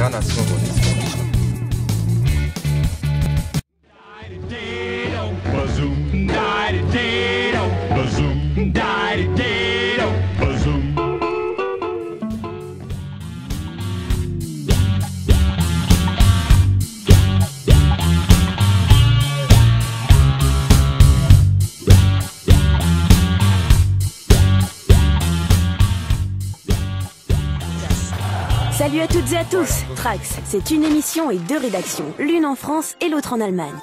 dana słowo Salut à toutes et à tous Trax, c'est une émission et deux rédactions, l'une en France et l'autre en Allemagne.